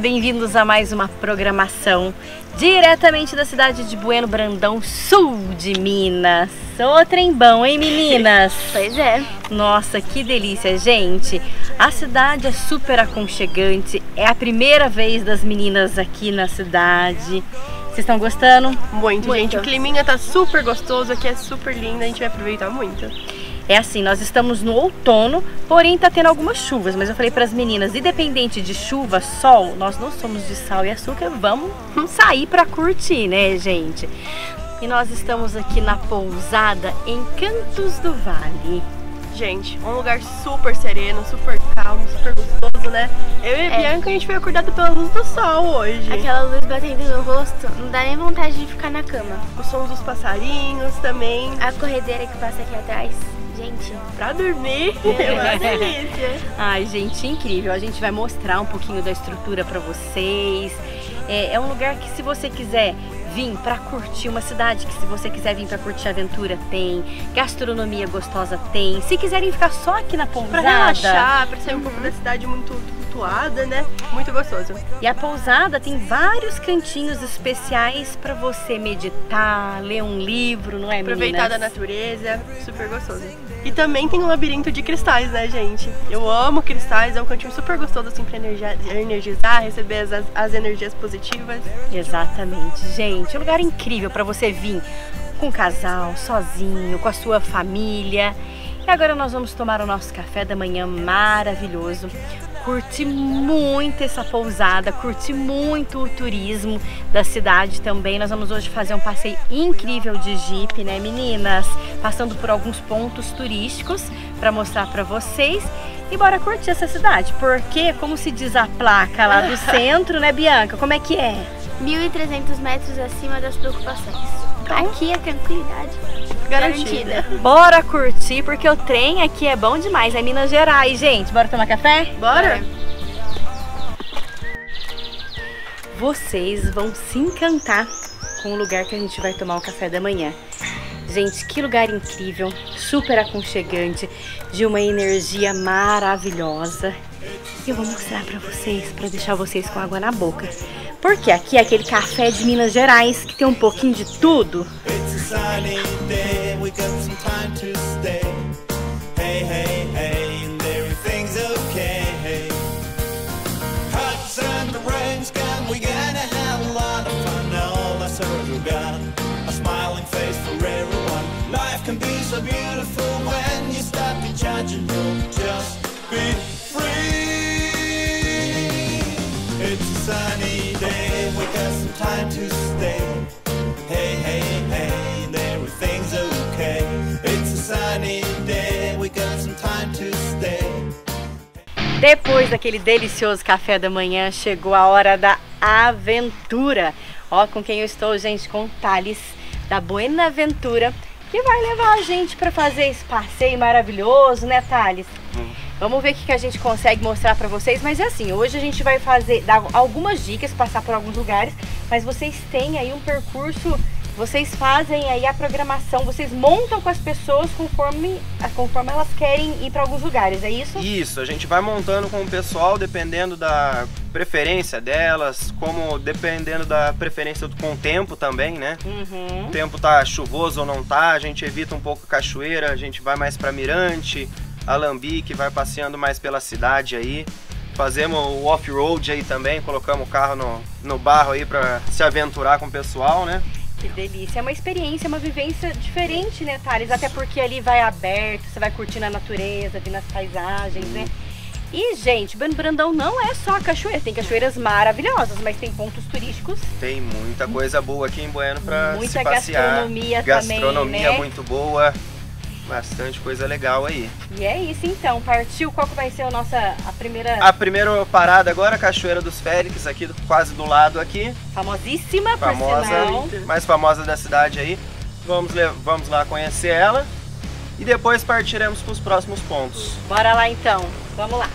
bem-vindos a mais uma programação diretamente da cidade de Bueno Brandão, sul de Minas. Ô trembão, hein meninas? Pois é. Nossa, que delícia, gente. A cidade é super aconchegante, é a primeira vez das meninas aqui na cidade. Vocês estão gostando? Muito, Muito. gente. O climinha tá super gostoso, aqui é super lindo, a gente vai aproveitar muito. É assim, nós estamos no outono, porém tá tendo algumas chuvas, mas eu falei para as meninas, independente de chuva, sol, nós não somos de sal e açúcar, vamos sair para curtir, né, gente? E nós estamos aqui na pousada em Cantos do Vale. Gente, um lugar super sereno, super calmo, super gostoso, né? Eu e a É. Bianca, a gente foi acordado pela luz do sol hoje. Aquela luz batendo no rosto, não dá nem vontade de ficar na cama. Os sons dos passarinhos também. A corredeira que passa aqui atrás, gente, Pra dormir, é uma delícia. Ai, gente, incrível. A gente vai mostrar um pouquinho da estrutura para vocês. É, é um lugar que se você quiser vir para curtir uma cidade, que se você quiser vir para curtir aventura tem, gastronomia gostosa tem. Se quiserem ficar só aqui na pousada, Pra relaxar, pra sair um pouco da cidade muito tumultuada, né? Muito gostoso. E a pousada tem vários cantinhos especiais para você meditar, ler um livro, não é, Aproveitar da meninas? natureza, super gostoso. E também tem um labirinto de cristais, né, gente? Eu amo cristais, é um cantinho super gostoso assim pra energia- energizar, receber as, as energias positivas. Exatamente, gente. Um lugar incrível para você vir com um casal, sozinho, com a sua família. E agora nós vamos tomar o nosso café da manhã maravilhoso. Curti muito essa pousada, curti muito o turismo da cidade também. Nós vamos hoje fazer um passeio incrível de Jeep, né, meninas? Passando por alguns pontos turísticos para mostrar para vocês. E bora curtir essa cidade, porque, como se diz a placa lá do centro, né, Bianca? Como é que é? 1.300 metros acima das preocupações. Aqui é tranquilidade. Garantida. Bora curtir, porque o trem aqui é bom demais. É Minas Gerais, gente. Bora tomar café? Bora? Vocês vão se encantar com o lugar que a gente vai tomar o café da manhã. Gente, que lugar incrível, super aconchegante, de uma energia maravilhosa. E eu vou mostrar pra vocês, pra deixar vocês com água na boca. Porque aqui é aquele café de Minas Gerais que tem um pouquinho de tudo. It's Depois daquele delicioso café da manhã, chegou a hora da aventura. Ó, com quem eu estou, gente, com o Thales da Buenaventura, que vai levar a gente para fazer esse passeio maravilhoso, né, Thales? Vamos ver o que, que a gente consegue mostrar para vocês. Mas é assim, hoje a gente vai fazer dar algumas dicas, passar por alguns lugares, mas vocês têm aí um percurso, vocês fazem aí a programação, vocês montam com as pessoas conforme, conforme elas querem ir para alguns lugares, é isso? Isso, a gente vai montando com o pessoal dependendo da preferência delas, como dependendo da preferência do, com o tempo também, né? Uhum. O tempo tá chuvoso ou não tá, a gente evita um pouco a cachoeira, a gente vai mais para Mirante, Alambique, vai passeando mais pela cidade aí. Fazemos o off-road aí também, colocamos o carro no, no barro aí para se aventurar com o pessoal, né? Que delícia. É uma experiência, uma vivência diferente, né, Thales? Até porque ali vai aberto, você vai curtindo a natureza, vendo as paisagens, né? E, gente, Bando Brandão não é só cachoeira. Tem cachoeiras maravilhosas, mas tem pontos turísticos. Tem muita coisa boa aqui em Bueno para se Muita passear. gastronomia também, Gastronomia né? muito boa. Bastante coisa legal aí. E é isso então, partiu. Qual que vai ser a nossa a primeira A primeira parada agora, Cachoeira dos Félix, aqui quase do lado aqui. famosíssima, por Famosa, sinal. mais famosa da cidade aí. Vamos, vamos lá conhecer ela. E depois partiremos para os próximos pontos. Bora lá então, vamos lá.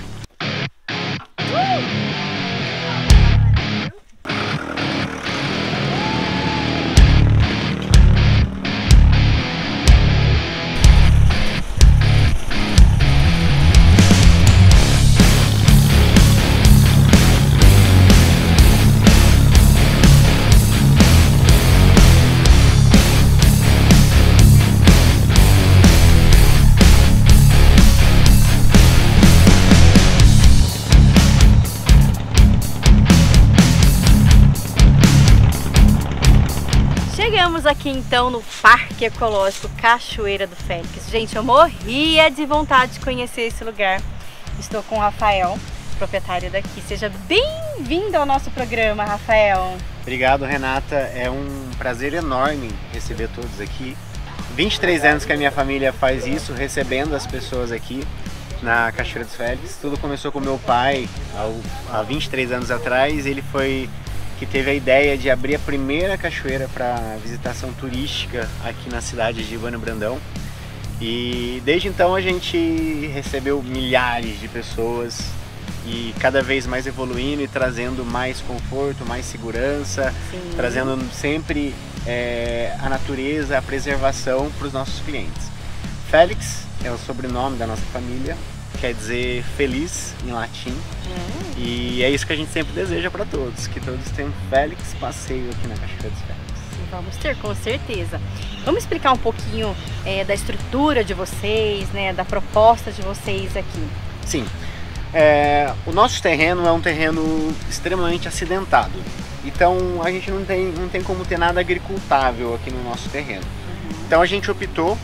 Chegamos aqui então no Parque Ecológico Cachoeira do Fênix. Gente, eu morria de vontade de conhecer esse lugar. Estou com o Rafael, proprietário daqui. Seja bem-vindo ao nosso programa, Rafael. Obrigado, Renata. É um prazer enorme receber todos aqui. 23 anos que a minha família faz isso, recebendo as pessoas aqui na Cachoeira dos Félix. Tudo começou com meu pai há 23 anos atrás. Ele foi que teve a ideia de abrir a primeira cachoeira para visitação turística aqui na cidade de Ivano Brandão. E desde então a gente recebeu milhares de pessoas e cada vez mais evoluindo e trazendo mais conforto, mais segurança, Sim. trazendo sempre é, a natureza, a preservação para os nossos clientes. Félix é o sobrenome da nossa família, quer dizer feliz em latim. E é isso que a gente sempre deseja para todos, que todos tenham um Félix passeio aqui na Cachoeira dos Félix. Vamos ter, com certeza. Vamos explicar um pouquinho é, da estrutura de vocês, né, da proposta de vocês aqui. Sim, é, o nosso terreno é um terreno extremamente acidentado. Então a gente não tem, não tem como ter nada agricultável aqui no nosso terreno. Então a gente optou,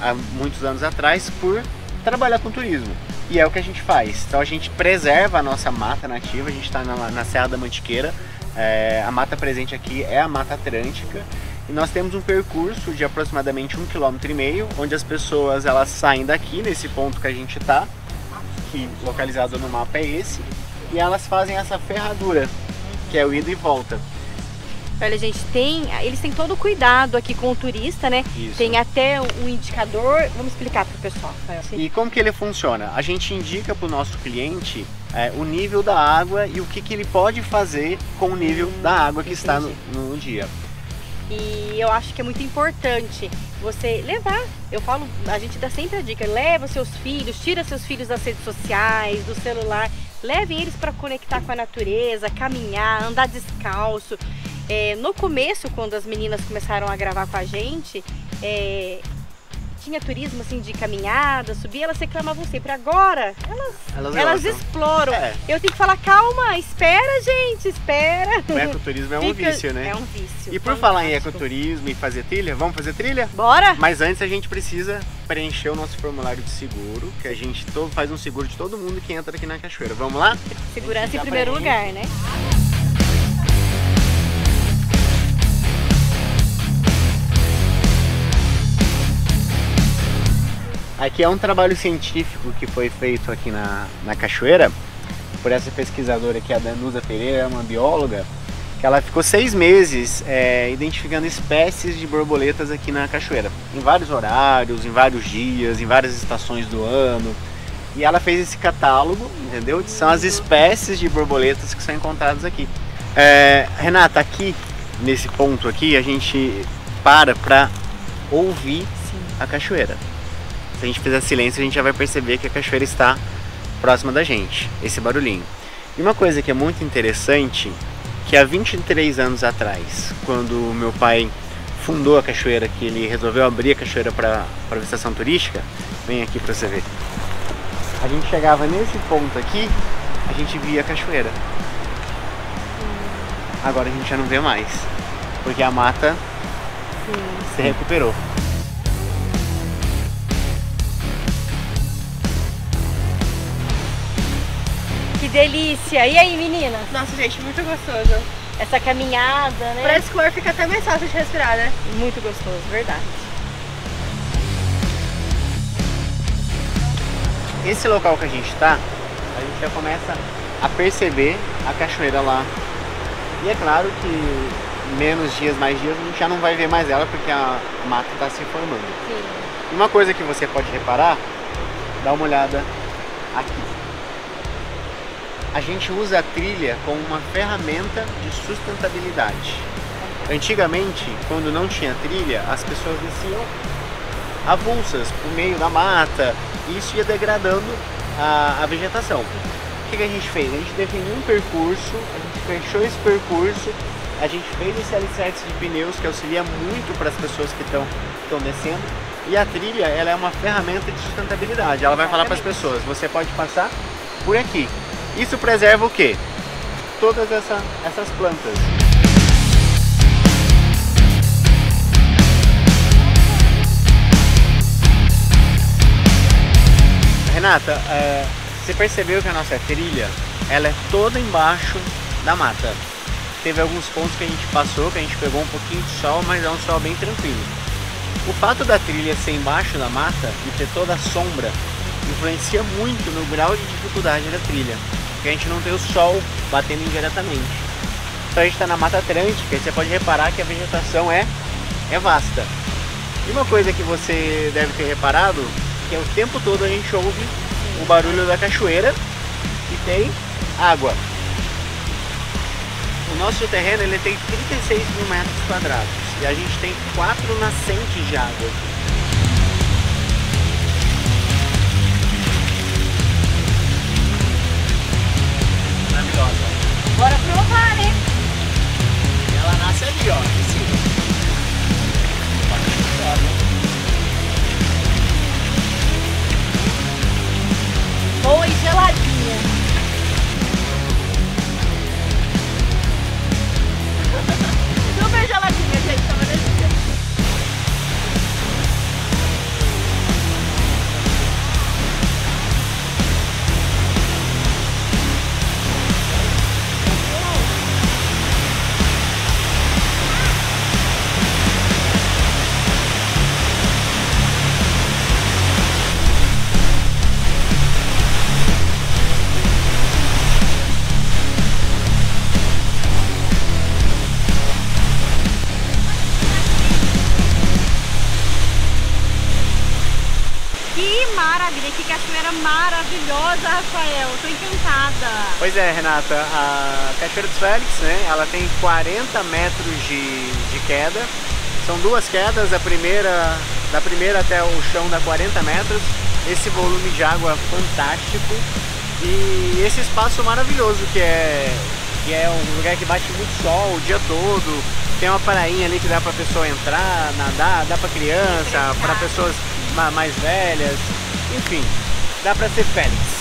há muitos anos atrás, por trabalhar com turismo. E é o que a gente faz. Então a gente preserva a nossa mata nativa, a gente está na, na Serra da Mantiqueira. É, a mata presente aqui é a Mata Atlântica. E nós temos um percurso de aproximadamente um quilômetro e meio, onde as pessoas elas saem daqui, nesse ponto que a gente está, que localizado no mapa é esse, e elas fazem essa ferradura, que é o ida e volta. Olha, gente, tem, eles têm todo o cuidado aqui com o turista, né? Isso. Tem até um indicador. Vamos explicar para o pessoal. E como que ele funciona? A gente indica para o nosso cliente é, o nível da água e o que, que ele pode fazer com o nível da água que está no, no dia. E eu acho que é muito importante você levar. Eu falo, a gente dá sempre a dica: leva seus filhos, tira seus filhos das redes sociais, do celular, levem eles para conectar com a natureza, caminhar, andar descalço. É, no começo, quando as meninas começaram a gravar com a gente, é, tinha turismo assim de caminhada, subir, elas reclamavam sempre. Agora, elas, Elas elas exploram. É. Eu tenho que falar, calma, espera, gente, espera. O ecoturismo é um Fica- vício, né? É um vício. E por falar em fantástico. ecoturismo e fazer trilha, vamos fazer trilha? Bora? Mas antes a gente precisa preencher o nosso formulário de seguro, que a gente todo, faz um seguro de todo mundo que entra aqui na cachoeira. Vamos lá? Segurança em primeiro lugar, né? Aqui é um trabalho científico que foi feito aqui na, na cachoeira por essa pesquisadora que é a Danusa Pereira, é uma bióloga, que ela ficou seis meses é, identificando espécies de borboletas aqui na cachoeira, em vários horários, em vários dias, em várias estações do ano. E ela fez esse catálogo, entendeu? Que são as espécies de borboletas que são encontradas aqui. É, Renata, aqui nesse ponto aqui a gente para para ouvir a cachoeira. Se a gente fizer silêncio, a gente já vai perceber que a cachoeira está próxima da gente, esse barulhinho. E uma coisa que é muito interessante, que há 23 anos atrás, quando meu pai fundou a cachoeira, que ele resolveu abrir a cachoeira para visitação turística, vem aqui para você ver. A gente chegava nesse ponto aqui, a gente via a cachoeira. Agora a gente já não vê mais, porque a mata se recuperou. Delícia! E aí, meninas? Nossa, gente, muito gostoso. Essa caminhada, né? Parece que o ar fica até mais fácil de respirar, né? Muito gostoso, verdade. esse local que a gente está, a gente já começa a perceber a cachoeira lá. E é claro que menos dias, mais dias, a gente já não vai ver mais ela porque a mata está se formando. Sim. E uma coisa que você pode reparar, dá uma olhada aqui. A gente usa a trilha como uma ferramenta de sustentabilidade. Antigamente, quando não tinha trilha, as pessoas desciam avulsas por meio da mata e isso ia degradando a, a vegetação. O que, que a gente fez? A gente definiu um percurso, a gente fechou esse percurso, a gente fez esse alicerce de pneus que auxilia muito para as pessoas que estão descendo e a trilha ela é uma ferramenta de sustentabilidade. Ela vai falar para as pessoas: você pode passar por aqui. Isso preserva o quê? Todas essa, essas plantas. Renata, é, você percebeu que a nossa trilha ela é toda embaixo da mata. Teve alguns pontos que a gente passou, que a gente pegou um pouquinho de sol, mas é um sol bem tranquilo. O fato da trilha ser embaixo da mata e ter toda a sombra influencia muito no grau de dificuldade da trilha, porque a gente não tem o sol batendo indiretamente. Então a gente está na Mata Atlântica e você pode reparar que a vegetação é, é vasta. E uma coisa que você deve ter reparado, que é o tempo todo a gente ouve o barulho da cachoeira e tem água. O nosso terreno ele tem 36 mil metros quadrados e a gente tem quatro nascentes de água. Maravilhosa. Bora provar, né? Ela nasce ali, ó, em cima. Boa e geladinha. Maravilhosa, Rafael. Tô encantada. Pois é, Renata, a Cachoeira dos Félix, né? Ela tem 40 metros de, de queda. São duas quedas, a primeira, da primeira até o chão dá 40 metros. Esse volume de água fantástico. E esse espaço maravilhoso que é, que é um lugar que bate muito sol o dia todo. Tem uma prainha ali que dá pra pessoa entrar, nadar, dá pra criança, para pessoas ma- mais velhas. Enfim, dá pra ser Félix.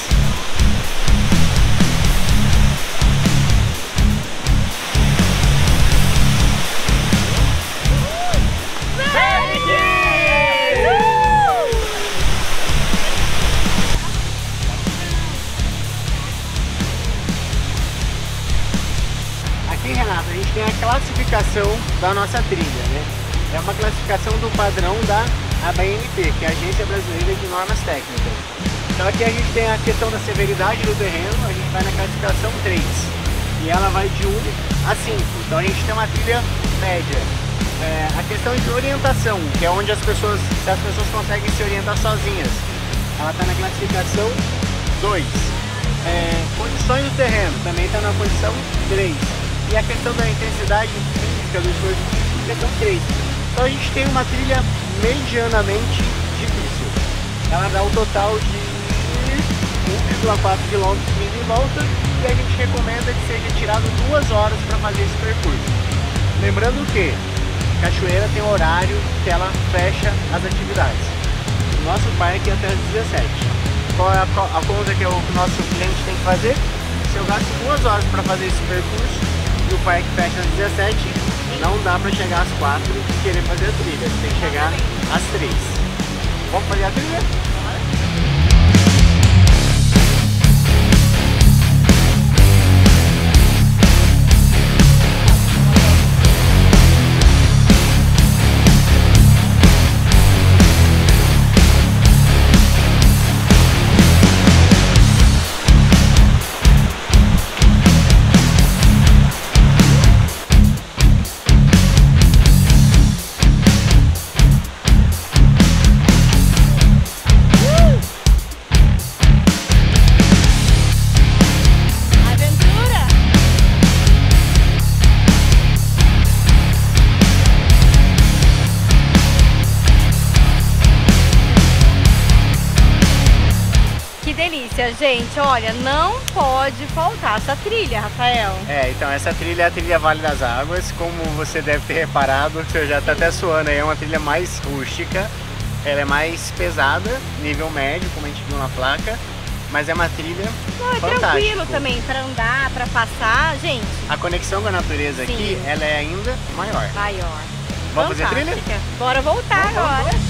Aqui, Renata, a gente tem a classificação da nossa trilha, né? É uma classificação do padrão da ABNT, que é a Agência Brasileira de Normas Técnicas. Então aqui a gente tem a questão da severidade do terreno, a gente vai na classificação 3. E ela vai de 1 a 5. Então a gente tem uma trilha média. É, a questão de orientação, que é onde as pessoas, se as pessoas conseguem se orientar sozinhas. Ela está na classificação 2. É, condições do terreno, também está na condição 3. E a questão da intensidade física do esforço físico, questão 3. Então a gente tem uma trilha medianamente difícil. Ela dá um total de 1,4 km de volta e a gente recomenda que seja tirado duas horas para fazer esse percurso. Lembrando que Cachoeira tem horário que ela fecha as atividades. O nosso parque é até as 17. Qual é a, a conta que o nosso cliente tem que fazer? Se eu gasto duas horas para fazer esse percurso e o parque fecha às 17, não dá para chegar às 4 e querer fazer a trilha. Você tem que chegar às 3. Vamos fazer a trilha? Delícia, gente. Olha, não pode faltar essa trilha, Rafael. É, então essa trilha é a trilha Vale das Águas, como você deve ter reparado, você já tá até suando aí, é uma trilha mais rústica, ela é mais pesada, nível médio, como a gente viu na placa, mas é uma trilha Não, é fantástica. tranquilo também pra andar, pra passar. Gente, A conexão com a natureza aqui, Sim. ela é ainda maior. maior. Vamos fazer trilha? Bora voltar Vamos, vamos, agora.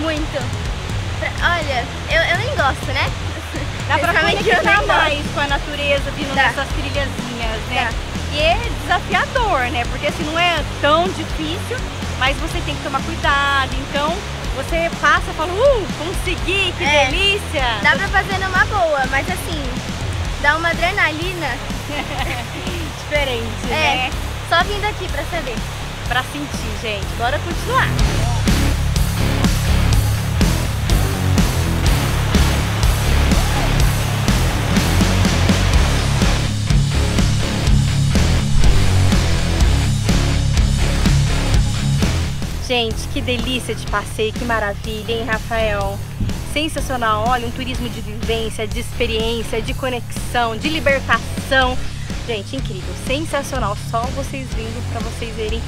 Muito. Pra- Olha, eu, eu nem gosto, né? Dá pra conectar mais com a natureza vindo nessas trilhazinhas, né? E é desafiador, né? Porque assim, não é tão difícil, mas você tem que tomar cuidado. Então, você passa e fala, uh, consegui, que É. delícia! Dá pra fazer numa boa, mas assim, dá uma adrenalina. Diferente, É. né? Só vindo aqui pra saber. Pra sentir, gente. Bora continuar. Gente, que delícia de passeio, que maravilha, hein, Rafael? Sensacional, olha, um turismo de vivência, de experiência, de conexão, de libertação. Gente, incrível, sensacional. Só vocês vindo para vocês verem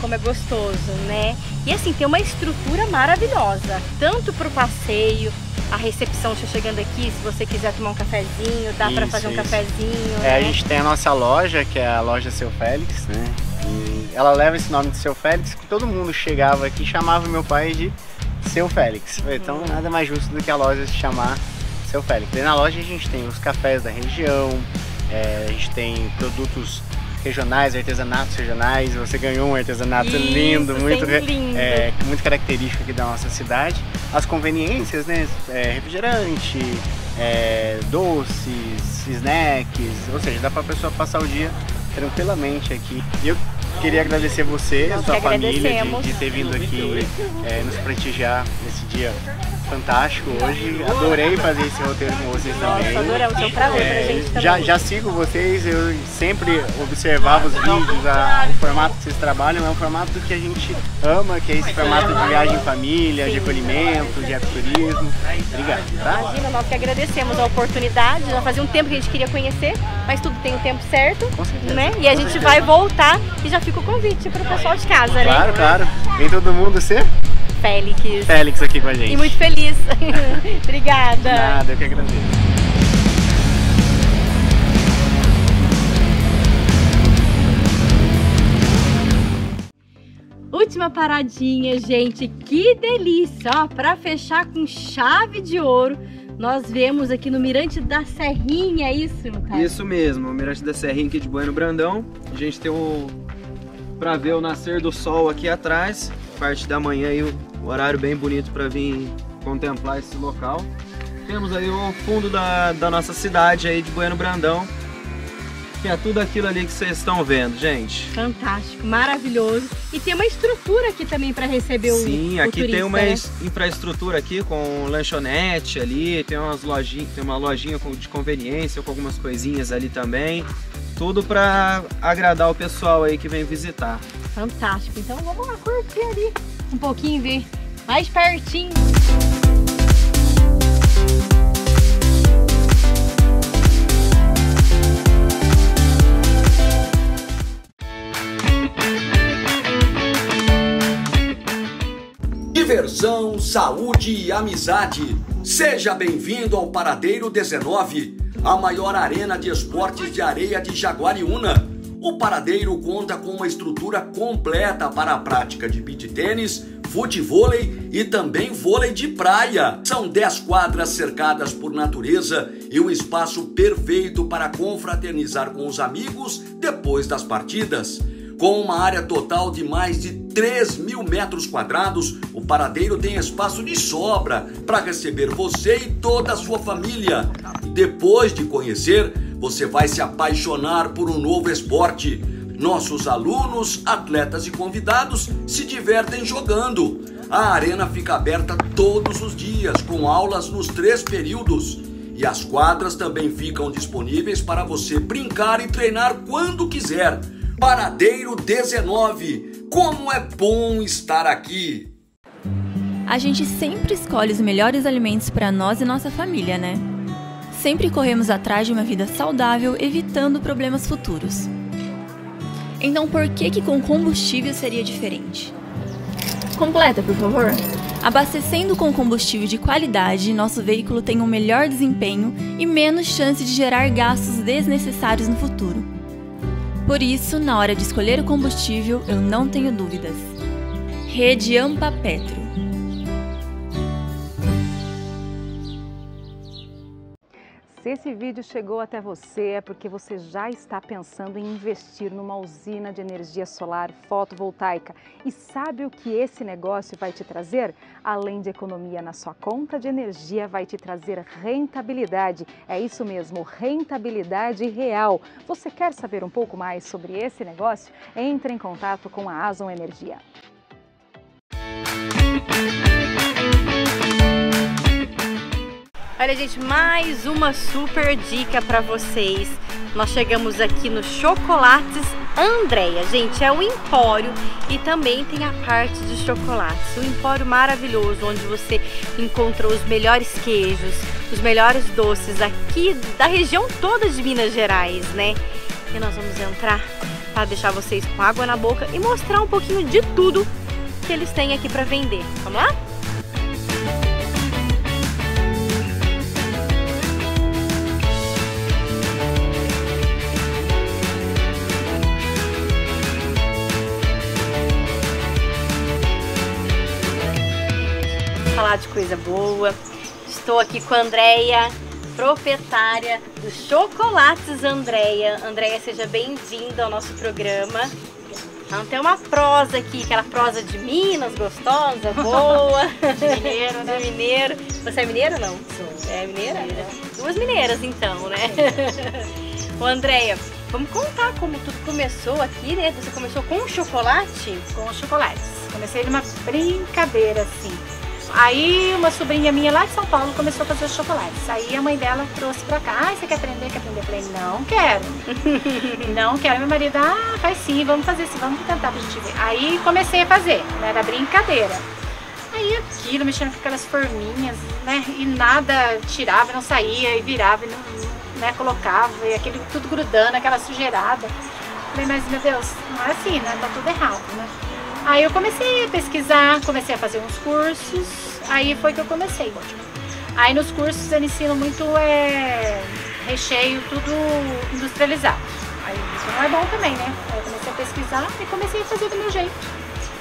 como é gostoso, né? E assim, tem uma estrutura maravilhosa, tanto pro passeio, a recepção já chegando aqui, se você quiser tomar um cafezinho, dá para fazer um isso. cafezinho, É, a né? gente tem a nossa loja, que é a loja Seu Félix, né? Ela leva esse nome de Seu Félix, que todo mundo chegava aqui e chamava meu pai de Seu Félix. Então nada mais justo do que a loja se chamar Seu Félix. E na loja a gente tem os cafés da região, é, a gente tem produtos regionais, artesanatos regionais. Você ganhou um artesanato Isso, lindo, muito, lindo. é, muito característico aqui da nossa cidade. As conveniências, né? É, refrigerante, é, doces, snacks, ou seja, dá para a pessoa passar o dia tranquilamente aqui. E eu queria agradecer você, Nós a sua família, de, de ter vindo aqui é, nos prestigiar nesse dia fantástico hoje. Adorei fazer esse roteiro com vocês também. Nossa, adoramos, é um prazer pra É, gente também. já, já sigo vocês, eu sempre observava os vídeos, a- o formato que vocês trabalham é um formato que a gente ama, que é esse formato de viagem em família, de Sim. acolhimento, de ecoturismo. Obrigado, tá? Imagina, nós que agradecemos a oportunidade. Já fazia um tempo que a gente queria conhecer, mas tudo tem o tempo certo, Com certeza. né? E a gente vai voltar e já fica o convite para o pessoal de casa, né? Claro, claro. Vem todo mundo ser Félix. Félix aqui com a gente. E muito feliz. Obrigada. Nada, eu que agradeço. Última paradinha, gente. Que delícia! Ó, para fechar com chave de ouro, nós vemos aqui no Mirante da Serrinha, é isso, cara? Isso mesmo, o Mirante da Serrinha aqui de Bueno Brandão. A gente tem o para ver o nascer do sol aqui atrás, parte da manhã aí, o horário bem bonito para vir contemplar esse local. Temos aí o fundo da, da nossa cidade aí de Bueno Brandão, que é tudo aquilo ali que vocês estão vendo, gente. Fantástico, maravilhoso. E tem uma estrutura aqui também para receber o Sim, o aqui turista, tem uma né? es- infraestrutura aqui com lanchonete ali, tem umas lojinhas, tem uma lojinha de conveniência com algumas coisinhas ali também. Tudo para agradar o pessoal aí que vem visitar. Fantástico. Então vamos lá curtir ali um pouquinho, ver mais pertinho. Diversão, saúde e amizade. Seja bem-vindo ao Paradeiro 19, a maior arena de esportes de areia de Jaguariúna. O Paradeiro conta com uma estrutura completa para a prática de beach tênis, futevôlei e também vôlei de praia. São 10 quadras cercadas por natureza e um espaço perfeito para confraternizar com os amigos depois das partidas. Com uma área total de mais de 3 mil metros quadrados, o paradeiro tem espaço de sobra para receber você e toda a sua família. Depois de conhecer, você vai se apaixonar por um novo esporte. Nossos alunos, atletas e convidados se divertem jogando. A arena fica aberta todos os dias, com aulas nos três períodos. E as quadras também ficam disponíveis para você brincar e treinar quando quiser. Paradeiro 19. Como é bom estar aqui! A gente sempre escolhe os melhores alimentos para nós e nossa família, né? Sempre corremos atrás de uma vida saudável, evitando problemas futuros. Então, por que que com combustível seria diferente? Completa, por favor. Abastecendo com combustível de qualidade, nosso veículo tem um melhor desempenho e menos chance de gerar gastos desnecessários no futuro. Por isso, na hora de escolher o combustível, eu não tenho dúvidas. Rede Ampa Se esse vídeo chegou até você é porque você já está pensando em investir numa usina de energia solar fotovoltaica. E sabe o que esse negócio vai te trazer? Além de economia na sua conta de energia, vai te trazer rentabilidade. É isso mesmo, rentabilidade real. Você quer saber um pouco mais sobre esse negócio? Entre em contato com a Azon Energia. Olha, gente, mais uma super dica para vocês. Nós chegamos aqui no Chocolates Andréia. Gente, é o empório e também tem a parte de chocolates. Um empório maravilhoso, onde você encontra os melhores queijos, os melhores doces aqui da região toda de Minas Gerais, né? E nós vamos entrar para deixar vocês com água na boca e mostrar um pouquinho de tudo que eles têm aqui para vender. Vamos lá? Falar de coisa boa. Estou aqui com a Andréia, proprietária do Chocolates Andréia. Andréia, seja bem-vinda ao nosso programa. Então, tem uma prosa aqui, aquela prosa de Minas, gostosa, boa. De mineiro, né? De mineiro. Você é mineiro não? Sou. É mineira? Duas mineiras então, né? Ô Andréia, vamos contar como tudo começou aqui, né? Você começou com chocolate? Com chocolates. Comecei numa brincadeira assim. Aí uma sobrinha minha lá de São Paulo começou a fazer os chocolates. Aí a mãe dela trouxe pra cá. Ah, você quer aprender? Quer aprender? Eu falei, não quero. não quero. Meu marido, ah, faz sim, vamos fazer sim, vamos tentar pra gente ver. Aí comecei a fazer, né? Era brincadeira. Aí aquilo, mexendo com aquelas forminhas, né? E nada tirava, não saía, e virava, e não, né? colocava, e aquele tudo grudando, aquela sujeirada. Falei, mas meu Deus, não é assim, né? Tá tudo errado, né? Aí eu comecei a pesquisar, comecei a fazer uns cursos, aí foi que eu comecei. Aí nos cursos eles ensinam muito é, recheio, tudo industrializado. Aí isso não é bom também, né? Aí eu comecei a pesquisar e comecei a fazer do meu jeito.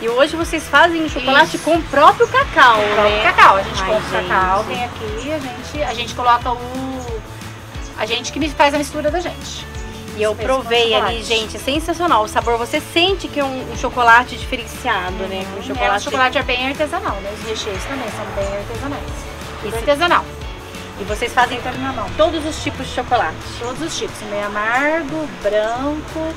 E hoje vocês fazem chocolate Isso. com o próprio cacau, O próprio né? cacau, a gente Ai, o gente. cacau, vem aqui, a gente, a gente coloca o. A gente que faz a mistura da gente. E eu provei ali, chocolate. gente, é sensacional. O sabor, você sente que é um, um chocolate diferenciado, né? Um É, o chocolate. chocolate é bem artesanal, né? Os recheios também são bem artesanais. Tudo Esse- artesanal. E vocês fazem ali na mão. todos os tipos de chocolate. Todos os tipos, o meio amargo, branco,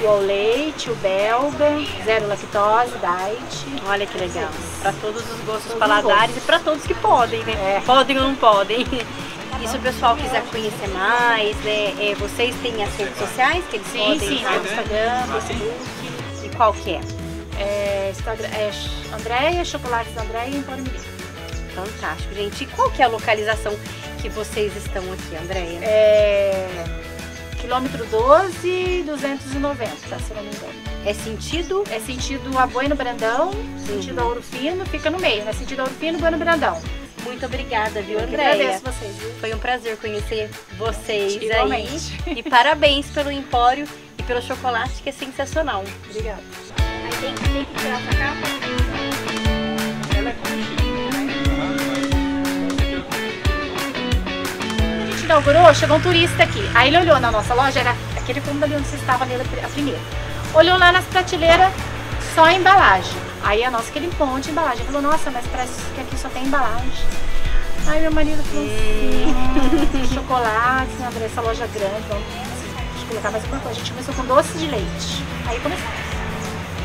o ao leite, o belga, zero lactose, diet. Olha que legal. Para todos os gostos Todos os paladares e para todos que podem, né? É. Podem ou não podem. E se o pessoal quiser conhecer mais, né? é, vocês têm as redes sociais que eles Sim, podem. sim, o Instagram, Facebook. E qual que é? É, Instagram, é Andréia, Chocolates Andréia e Empório Mineiro. Fantástico, gente. E qual que é a localização que vocês estão aqui, Andréia? É, quilômetro 12, 290, se não me engano. É sentido? É sentido a Bueno Brandão, sentido a Ouro Fino, fica no meio, né? Sentido a Ouro Fino, Bueno Brandão. Muito obrigada, viu, Andréia? agradeço vocês, viu? Foi um prazer conhecer vocês Igualmente. aí. E parabéns pelo empório e pelo chocolate, que é sensacional. Obrigada. Aí tem, tem que tirar essa capa. A gente inaugurou, chegou um turista aqui. Aí ele olhou na nossa loja, era aquele fundo ali onde você estava ali a primeira. Olhou lá nas prateleiras, só a embalagem. Aí a nossa, aquele monte de embalagem. Falou, nossa, mas parece que aqui só tem embalagem. Aí meu marido falou assim, chocolate, né, André, essa loja grande, vamos deixa eu colocar mais alguma coisa. A gente começou com doce de leite. Aí começou.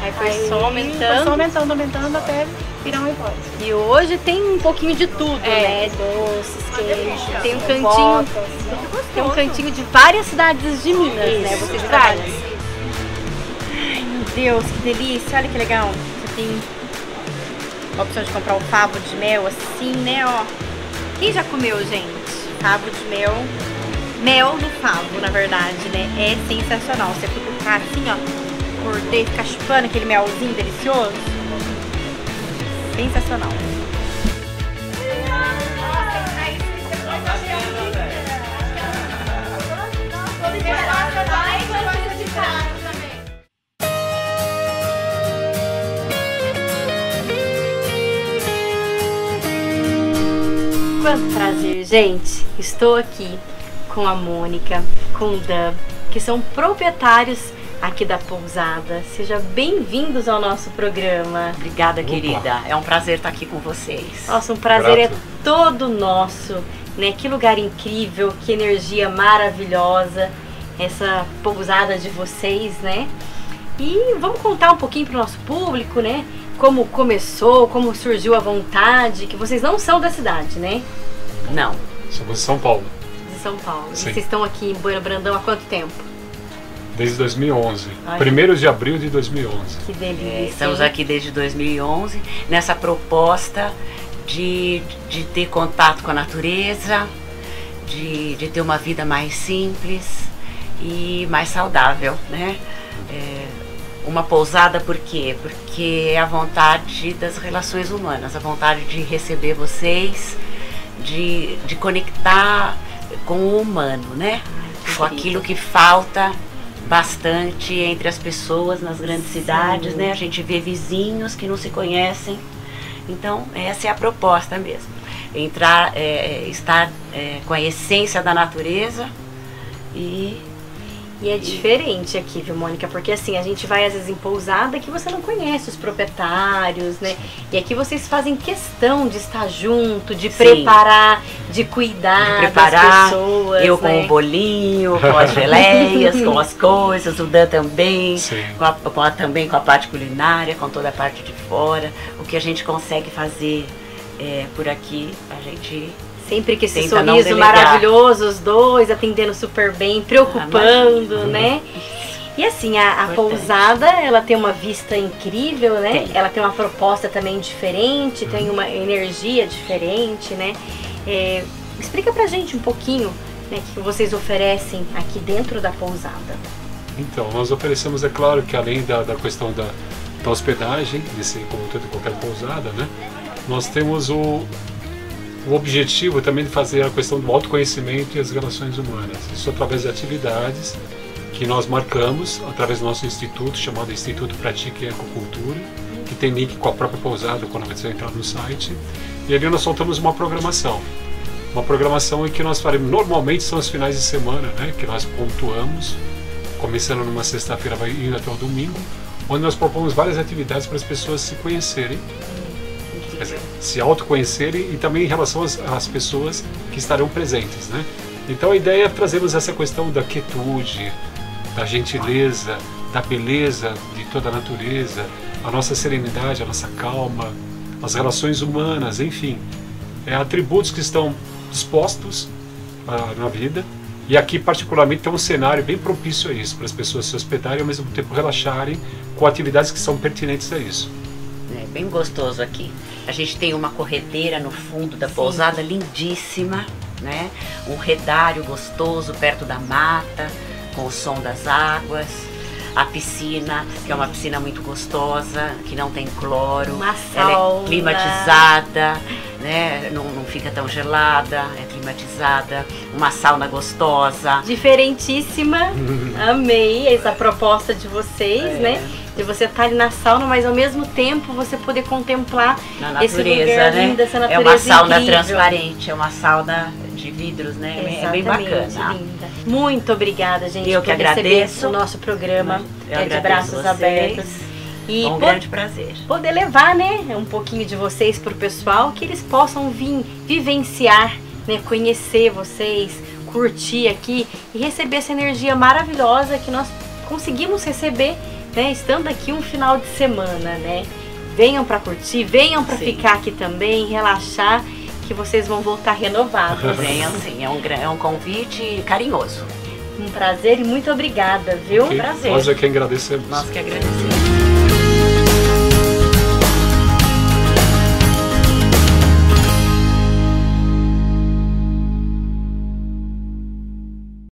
Aí foi Aí só Foi aumentando. só aumentando, aumentando até Pirão e pode. E hoje tem um pouquinho de tudo, É, né? doces, queijos, Tem um cantinho, botas. tem um cantinho de várias cidades de Minas, né? Isso, Vocês de trabalham. várias. Ai, meu Deus, que delícia. Olha que legal. Tem a opção de comprar o favo de mel assim, né? Ó. Quem já comeu, gente? Favo de mel. Mel no favo, na verdade, né? É sensacional. Você cutucar assim, ó. Morder, ficar chupando aquele melzinho delicioso. Sensacional. Quanto prazer, gente! Estou aqui com a Mônica, com o Dan, que são proprietários aqui da pousada. Sejam bem-vindos ao nosso programa. Obrigada, querida. É um prazer estar aqui com vocês. Nossa, um prazer Grato. é todo nosso, né? Que lugar incrível, que energia maravilhosa essa pousada de vocês, né? E vamos contar um pouquinho para o nosso público, né? Como começou, como surgiu a vontade, que vocês não são da cidade, né? Não. Somos de São Paulo, De São Paulo. E Sim. vocês estão aqui em Bueno Brandão há quanto tempo? desde 2011. Ai. Primeiro de abril de 2011. Que delícia. É, estamos hein? aqui desde 2011 nessa proposta de, de ter contato com a natureza, de, de ter uma vida mais simples e mais saudável, né? É, uma pousada por quê? Porque é a vontade das relações humanas, a vontade de receber vocês, de, de conectar com o humano, né? com aquilo que falta bastante entre as pessoas nas grandes cidades, né? A gente vê vizinhos que não se conhecem. Então, essa é a proposta mesmo. Entrar, é, estar é, com a essência da natureza e E é diferente aqui, viu, Mônica? Porque assim, a gente vai às vezes em pousada que você não conhece os proprietários, né? E aqui vocês fazem questão de estar junto, de Sim. preparar, de cuidar de preparar. das pessoas. eu com né? o bolinho, com as geleias, com as coisas, o Dan também, com a, com a- também com a parte culinária, com toda a parte de fora. O que a gente consegue fazer é, por aqui, a gente Sempre que esse tenta sorriso maravilhoso, os dois atendendo super bem, preocupando, imagina. né? E assim, a, a pousada, ela tem uma vista incrível, né? Tem. Ela tem uma proposta também diferente, tem uma energia diferente, né? É, explica pra gente um pouquinho, né, o que vocês oferecem aqui dentro da pousada. Então, nós oferecemos, é claro, que além da, da questão da, da hospedagem, nesse, como toda qualquer pousada, né? Nós temos o, o objetivo também de fazer a questão do autoconhecimento e as relações humanas. Isso através de atividades que nós marcamos através do nosso instituto, chamado Instituto Pratique Ecocultura, que tem link com a própria pousada quando você entrar no site. E ali nós soltamos uma programação. Uma programação em que nós faremos, normalmente são os finais de semana, né, que nós pontuamos, começando numa sexta-feira, vai indo até o domingo, onde nós propomos várias atividades para as pessoas se conhecerem, quer dizer, se autoconhecerem e também em relação às, às pessoas que estarão presentes, né? Então a ideia é trazermos essa questão da quietude, da gentileza, da beleza de toda a natureza, a nossa serenidade, a nossa calma, as relações humanas, enfim, é, atributos que estão dispostos ah, na vida. E aqui, particularmente, tem um cenário bem propício a isso, para as pessoas se hospedarem e ao mesmo tempo relaxarem com atividades que são pertinentes a isso. É bem gostoso aqui. A gente tem uma corredeira no fundo da pousada lindíssima, né? Um redário gostoso perto da mata, com o som das águas. A piscina, que é uma piscina muito gostosa, que não tem cloro. Uma Ela é climatizada, né? Não, não fica tão gelada, é climatizada. Uma sauna gostosa. Diferentíssima, amei essa proposta de vocês, É. né? De você estar ali na sauna, mas ao mesmo tempo você poder contemplar Na esse natureza, lugar né? lindo, essa é natureza uma sauna incrível. transparente, é uma sauna de vidros, né? É bem Exatamente, bacana. linda. Muito obrigada, gente, Eu por que receber agradeço. o nosso programa Eu é de braços vocês. abertos. E É um grande prazer. poder levar, né, um pouquinho de vocês pro pessoal, que eles possam vir vivenciar, né, conhecer vocês, curtir aqui e receber essa energia maravilhosa que nós conseguimos receber, né, estando aqui um final de semana, né? venham para curtir, venham para ficar aqui também, relaxar, que vocês vão voltar renovados. Venham sim, é um, é um convite carinhoso. Um prazer e muito obrigada, viu? Ok? prazer. Nós é que agradecemos. Nós que agradecemos.